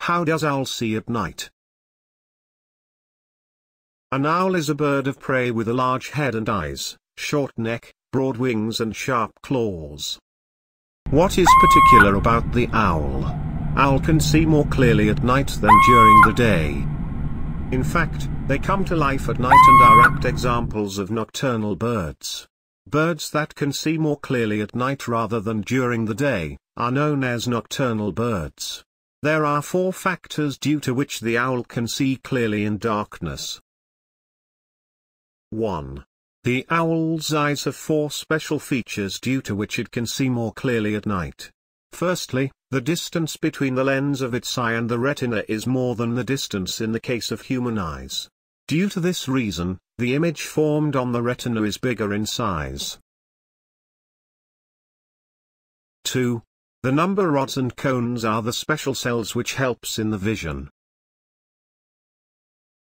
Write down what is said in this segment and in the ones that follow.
How does owl see at night? An owl is a bird of prey with a large head and eyes, short neck, broad wings and sharp claws. What is particular about the owl? Owl can see more clearly at night than during the day. In fact, they come to life at night and are apt examples of nocturnal birds. Birds that can see more clearly at night rather than during the day, are known as nocturnal birds. There are four factors due to which the owl can see clearly in darkness. 1. The owl's eyes have four special features due to which it can see more clearly at night. Firstly, the distance between the lens of its eye and the retina is more than the distance in the case of human eyes. Due to this reason, the image formed on the retina is bigger in size. 2. The number rods and cones are the special cells which helps in the vision.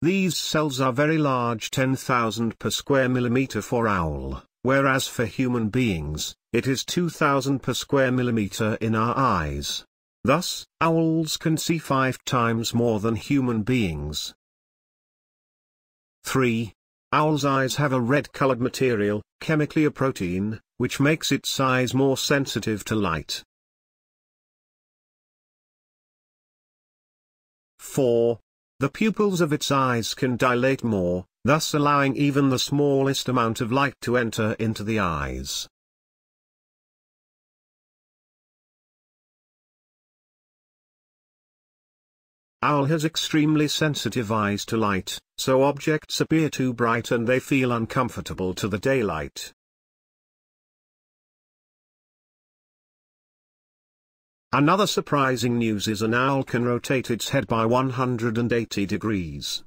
These cells are very large 10,000 per square millimeter for owl, whereas for human beings, it is 2000 per square millimeter in our eyes. Thus, owls can see five times more than human beings. 3. Owl's eyes have a red-colored material, chemically a protein, which makes its eyes more sensitive to light. 4. The pupils of its eyes can dilate more, thus allowing even the smallest amount of light to enter into the eyes. Owl has extremely sensitive eyes to light, so objects appear too bright and they feel uncomfortable to the daylight. Another surprising news is an owl can rotate its head by 180 degrees.